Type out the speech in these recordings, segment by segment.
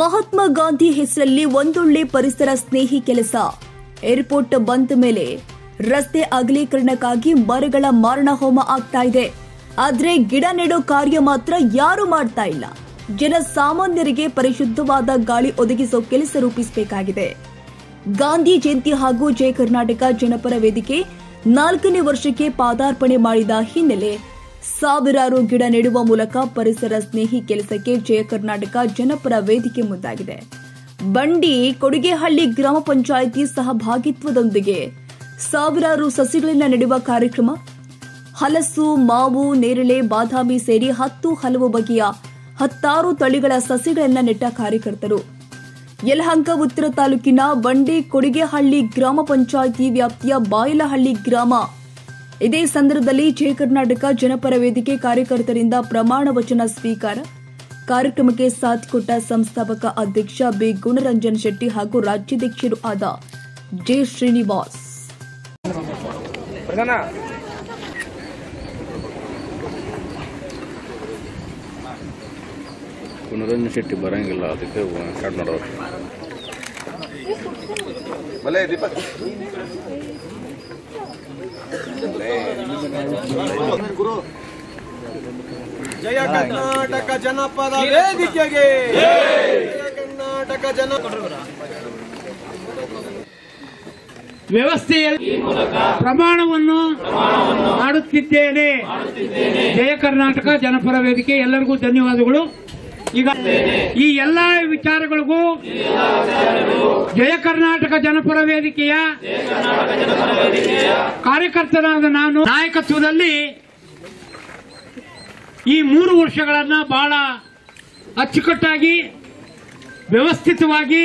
ಮಹಾತ್ಮ ಗಾಂಧಿ ಹೆಸರಲ್ಲಿ ಒಂದೊಳ್ಳೆ ಪರಿಸರ ಸ್ನೇಹಿ ಕೆಲಸ. ಏರ್ಪೋರ್ಟ್ ಬಂದ ಮೇಲೆ ರಸ್ತೆ ಅಗಲೀಕರಣಕ್ಕಾಗಿ ಮರಗಳ ಮಾರಣ ಹೋಮ ಆಗ್ತಾ ಇದೆ. ಆದ್ರೆ ಗಿಡ ನೆಡೋ ಕಾರ್ಯ ಮಾತ್ರ ಯಾರು ಮಾಡ್ತಾ ಇಲ್ಲ. ಜನ ಸಾಮಾನ್ಯರಿಗೆ ಪರಿಶುದ್ಧವಾದ ಗಾಳಿ ಒದಗಿಸೋ ಕೆಲಸ ರೂಪಿಸಬೇಕಾಗಿದೆ. ಗಾಂಧಿ ಜಯಂತಿ ಹಾಗೂ ಜಯ ಕರ್ನಾಟಕ ಜನಪರ ವೇದಿಕೆ ನಾಲ್ಕನೇ ವರ್ಷಕ್ಕೆ ಪಾದಾರ್ಪಣೆ ಮಾಡಿದ ಹಿನ್ನೆಲೆ ಸಾವಿರಾರು ಗಿಡ ನೆಡುವ ಮೂಲಕ ಪರಿಸರ ಸ್ನೇಹಿ ಕೆಲಸಕ್ಕೆ ಜಯ ಕರ್ನಾಟಕ ಜನಪರ ವೇದಿಕೆ ಮುಂದಾಗಿದೆ. ಬಂಡಿ, ಕೊಡುಗೆಹಳ್ಳಿ ಗ್ರಾಮ ಪಂಚಾಯಿತಿ ಸಹಭಾಗಿತ್ವದೊಂದಿಗೆ ಸಾವಿರಾರು ಸಸಿಗಳನ್ನು ನೆಡುವ ಕಾರ್ಯಕ್ರಮ. ಹಲಸು, ಮಾವು, ನೇರಳೆ, ಬಾದಾಮಿ ಸೇರಿ ಹತ್ತು ಹಲವು ಬಗೆಯ ಹತ್ತಾರು ತಳಿಗಳ ಸಸಿಗಳನ್ನು ನೆಟ್ಟ ಕಾರ್ಯಕರ್ತರು. ಯಲಹಂಕ, ಉತ್ತರ ತಾಲೂಕಿನ ಬಂಡಿ, ಕೊಡುಗೆಹಳ್ಳಿ ಗ್ರಾಮ ಪಂಚಾಯಿತಿ ವ್ಯಾಪ್ತಿಯ ಬಾಯಲಹಳ್ಳಿ ಗ್ರಾಮ ಇದೇ ಸಂದರ್ಭದಲ್ಲಿ ಜಯ ಕರ್ನಾಟಕ ಜನಪರ ವೇದಿಕೆ ಕಾರ್ಯಕರ್ತರಿಂದ ಪ್ರಮಾಣ ವಚನ ಸ್ವೀಕಾರ. ಕಾರ್ಯಕ್ರಮಕ್ಕೆ ಸಾಥ್ ಕೊಟ್ಟ ಸಂಸ್ಥಾಪಕ ಅಧ್ಯಕ್ಷ ಬಿ. ಗುಣರಂಜನ್ ಶೆಟ್ಟಿ ಹಾಗೂ ರಾಜ್ಯಾಧ್ಯಕ್ಷರು ಆದ ಜೆ. ಶ್ರೀನಿವಾಸ್. ಗುಣರಂಜನ್ ಶೆಟ್ಟಿ ಬರಂಗಿಲ್ಲ ಅದಕ್ಕೆ ಸ್ಟಾರ್ಟ್ ಮಾಡೋರು ಜಯ ಕರ್ನಾಟಕ ಜನಪದ ವೇದಿಕೆಗೆ. ಜಯ ಕರ್ನಾಟಕ ಜನ ವ್ಯವಸ್ಥೆಯಲ್ಲಿ ಪ್ರಮಾಣವನ್ನು ಮಾಡುತ್ತಿದ್ದೇನೆ ಜಯ ಕರ್ನಾಟಕ ಜನಪರ ವೇದಿಕೆ. ಎಲ್ಲರಿಗೂ ಧನ್ಯವಾದಗಳು. ಈಗ ಈ ಎಲ್ಲಾ ವಿಚಾರಗಳಿಗೂ ಜಯ ಕರ್ನಾಟಕ ಜನಪರ ವೇದಿಕೆಯ ಕಾರ್ಯಕರ್ತನಾದ ನಾನು ನಾಯಕತ್ವದಲ್ಲಿ ಈ ಮೂರು ವರ್ಷಗಳನ್ನ ಬಹಳ ಅಚ್ಚುಕಟ್ಟಾಗಿ, ವ್ಯವಸ್ಥಿತವಾಗಿ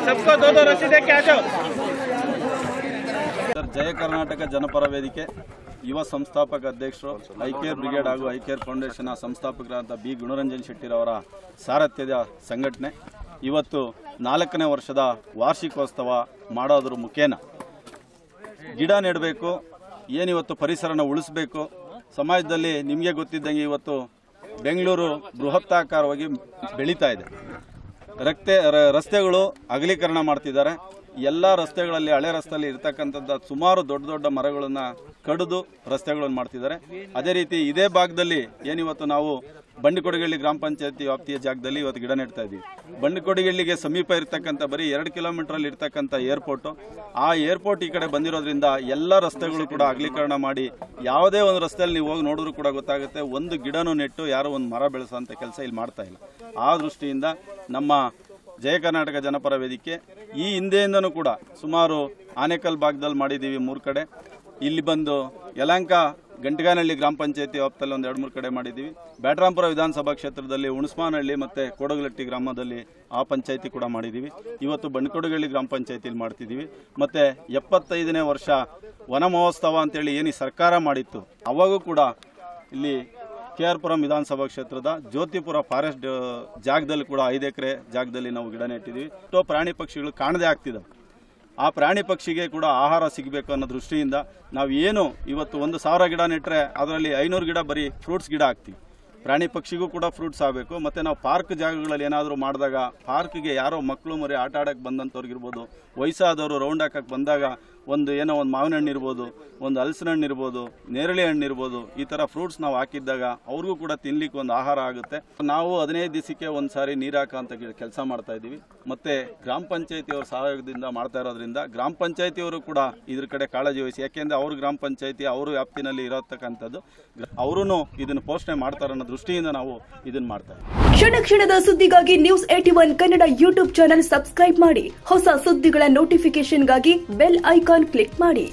सबको दो दो रस्सी देख के आ जाओ ಸರ್ ಜಯ ಕರ್ನಾಟಕ ಜನಪರ ವೇದಿಕೆ ಯುವ ಸಂಸ್ಥಾಪಕ ಅಧ್ಯಕ್ಷರು ಐಕೇರ್ ಬ್ರಿಗೇಡ್ ಹಾಗೂ ಐಕೇರ್ ಫೌಂಡೇಶನ್ ಸಂಸ್ಥಾಪಕರಾದ ಬಿ ಗುಣರಂಜನ್ ಶೆಟ್ಟಿರವರ ಸಾರಥ್ಯದ ಸಂಘಟನೆ ಇವತ್ತು ನಾಲ್ಕನೇ ವರ್ಷದ ವಾರ್ಷಿಕೋತ್ಸವ ಮಾಡೋದ್ರ ಮುಖೇನ. ಗಿಡ ನೆಡಬೇಕು ಏನಿವತ್ತು ಪರಿಸರನ ಉಳಿಸ್ಬೇಕು, ಸಮಾಜದಲ್ಲಿ ನಿಮಗೆ ಗೊತ್ತಿದ್ದಂಗೆ ಇವತ್ತು ಬೆಂಗಳೂರು ಬೃಹತ್ತಾಕಾರವಾಗಿ ಬೆಳೀತಾ ಇದೆ. ರಕ್ತೆ ರಸ್ತೆಗಳು ಅಗಲೀಕರಣ ಮಾಡ್ತಿದ್ದಾರೆ. ಎಲ್ಲ ರಸ್ತೆಗಳಲ್ಲಿ, ಹಳೆ ರಸ್ತೆಯಲ್ಲಿ ಇರ್ತಕ್ಕಂಥದ್ದ ಸುಮಾರು ದೊಡ್ಡ ದೊಡ್ಡ ಮರಗಳನ್ನು ಕಡಿದು ರಸ್ತೆಗಳನ್ನು ಮಾಡ್ತಿದ್ದಾರೆ. ಅದೇ ರೀತಿ ಇದೇ ಭಾಗದಲ್ಲಿ ಏನಿವತ್ತು ನಾವು ಬಂಡಿಕೊಡಗಳ್ಳಿ ಗ್ರಾಮ ಪಂಚಾಯತಿ ವ್ಯಾಪ್ತಿಯ ಜಾಗದಲ್ಲಿ ಇವತ್ತು ಗಿಡ ನೆಡ್ತಾ ಇದ್ದೀವಿ. ಬಂಡಿಕೊಡಗಳ್ಳಿಗೆ ಸಮೀಪ ಇರತಕ್ಕಂಥ ಬರೀ ಎರಡು ಕಿಲೋಮೀಟರ್ ಇರ್ತಕ್ಕಂಥ ಏರ್ಪೋರ್ಟ್. ಆ ಏರ್ಪೋರ್ಟ್ ಈ ಕಡೆ ಬಂದಿರೋದ್ರಿಂದ ಎಲ್ಲ ರಸ್ತೆಗಳು ಕೂಡ ಅಗಲೀಕರಣ ಮಾಡಿ ಯಾವುದೇ ಒಂದು ರಸ್ತೆಯಲ್ಲಿ ನೀವು ಹೋಗಿ ನೋಡಿದ್ರು ಕೂಡ ಗೊತ್ತಾಗುತ್ತೆ ಒಂದು ಗಿಡನೂ ನೆಟ್ಟು ಯಾರೋ ಒಂದು ಮರ ಬೆಳೆಸೋಂಥ ಕೆಲಸ ಇಲ್ಲಿ ಮಾಡ್ತಾ ಇಲ್ಲ. ಆ ದೃಷ್ಟಿಯಿಂದ ನಮ್ಮ ಜಯ ಕರ್ನಾಟಕ ಜನಪರ ವೇದಿಕೆ ಈ ಹಿಂದೆಯಿಂದನೂ ಕೂಡ ಸುಮಾರು ಆನೇಕಲ್ ಭಾಗದಲ್ಲಿ ಮಾಡಿದ್ದೀವಿ ಮೂರು ಕಡೆ. ಇಲ್ಲಿ ಬಂದು ಯಲಂಕ ಗಂಟಗಾನಹಳ್ಳಿ ಗ್ರಾಮ ಪಂಚಾಯತಿ ವ್ಯಾಪ್ತಿಯಲ್ಲಿ ಒಂದು ಎರಡು ಮೂರು ಕಡೆ ಮಾಡಿದ್ದೀವಿ ಬ್ಯಾಟ್ರಾಂಪುರ ವಿಧಾನಸಭಾ ಕ್ಷೇತ್ರದಲ್ಲಿ ಹುಣಸ್ಮಾನಹಳ್ಳಿ ಮತ್ತು ಕೋಡಗಲಟ್ಟಿ ಗ್ರಾಮದಲ್ಲಿ ಆ ಪಂಚಾಯತಿ ಕೂಡ ಮಾಡಿದ್ದೀವಿ ಇವತ್ತು ಬಂಡ್ಕೋಡಗಳ್ಳಿ ಗ್ರಾಮ ಪಂಚಾಯತಿಯಲ್ಲಿ ಮಾಡ್ತಿದ್ದೀವಿ ಮತ್ತು ಎಪ್ಪತ್ತೈದನೇ ವರ್ಷ ವನ ಮಹೋತ್ಸವ ಅಂತೇಳಿ ಏನು ಸರ್ಕಾರ ಮಾಡಿತ್ತು, ಅವಾಗೂ ಕೂಡ ಇಲ್ಲಿ ಕೆ ಆರ್ ಪುರಂ ವಿಧಾನಸಭಾ ಕ್ಷೇತ್ರದ ಜ್ಯೋತಿಪುರ ಫಾರೆಸ್ಟ್ ಜಾಗದಲ್ಲಿ ಕೂಡ ಐದು ಎಕರೆ ಜಾಗದಲ್ಲಿ ನಾವು ಗಿಡ ನೆಟ್ಟಿದ್ದೀವಿ ಎಷ್ಟೋ ಪ್ರಾಣಿ ಪಕ್ಷಿಗಳು ಕಾಣದೇ ಆಗ್ತಿದ್ದಾವೆ. ಆ ಪ್ರಾಣಿ ಪಕ್ಷಿಗೆ ಕೂಡ ಆಹಾರ ಸಿಗಬೇಕು ಅನ್ನೋ ದೃಷ್ಟಿಯಿಂದ ನಾವು ಏನು ಇವತ್ತು ಒಂದು ಸಾವಿರ ಗಿಡ ನೆಟ್ಟರೆ ಅದರಲ್ಲಿ ಐನೂರು ಗಿಡ ಬರೀ ಫ್ರೂಟ್ಸ್ ಗಿಡ ಹಾಕ್ತೀವಿ. ಪ್ರಾಣಿ ಪಕ್ಷಿಗೂ ಕೂಡ ಫ್ರೂಟ್ಸ್ ಆಗಬೇಕು. ಮತ್ತು ನಾವು ಪಾರ್ಕ್ ಜಾಗಗಳಲ್ಲಿ ಏನಾದರೂ ಮಾಡಿದಾಗ ಪಾರ್ಕ್ಗೆ ಯಾರೋ ಮಕ್ಕಳು ಮರಿ ಆಟ ಆಡೋಕ್ಕೆ ಬಂದಂಥವ್ರಿಗಿರ್ಬೋದು, ವಯಸ್ಸಾದವರು ರೌಂಡ್ ಹಾಕಕ್ಕೆ ಬಂದಾಗ ಒಂದು ಏನೋ ಒಂದು ಮಾವಿನ ಹಣ್ಣು ಇರ್ಬೋದು, ಒಂದು ಹಲಸಿನ ಹಣ್ಣು ಇರ್ಬೋದು, ನೇರಳೆ ಹಣ್ಣು ಇರ್ಬೋದು, ಈ ಥರ ಫ್ರೂಟ್ಸ್ ನಾವು ಹಾಕಿದ್ದಾಗ ಅವ್ರಿಗೂ ಕೂಡ ತಿನ್ಲಿಕ್ಕೆ ಒಂದು ಆಹಾರ ಆಗುತ್ತೆ. ನಾವು ಹದಿನೈದು ದಿವಸಕ್ಕೆ ಒಂದು ಸಾರಿ ನೀರು ಹಾಕೋಂಥ ಕೆಲಸ ಮಾಡ್ತಾ ಇದ್ದೀವಿ. ಮತ್ತೆ ಗ್ರಾಮ ಪಂಚಾಯತಿಯವ್ರ ಸಹಯೋಗದಿಂದ ಮಾಡ್ತಾ ಇರೋದ್ರಿಂದ ಗ್ರಾಮ ಪಂಚಾಯತಿಯವರು ಕೂಡ ಇದ್ರ ಕಡೆ ಕಾಳಜಿ ವಹಿಸಿ, ಯಾಕೆಂದರೆ ಅವ್ರ ಗ್ರಾಮ ಪಂಚಾಯತಿ, ಅವರು ವ್ಯಾಪ್ತಿನಲ್ಲಿ ಇರತಕ್ಕಂಥದ್ದು. ಅವರೂ ಇದನ್ನು ಪೋಷಣೆ ಮಾಡ್ತಾರೆ ಅನ್ನೋ ದೃಷ್ಟಿಯಿಂದ ನಾವು ಇದನ್ನು ಮಾಡ್ತಾ ಇದ್ದೀವಿ. ಕ್ಷಣ ಕ್ಷಣದ ಸುದ್ದಿಗಾಗಿ news eighty one Kannada YouTube channel subscribe ಮಾಡಿ. ಹೊಸ ಸುದ್ದಿಗಳ ನೋಟಿಫಿಕೇಶನ್ಗಾಗಿ ಬೆಲ್ ಐಕಾನ್ ಕ್ಲಿಕ್ ಮಾಡಿ.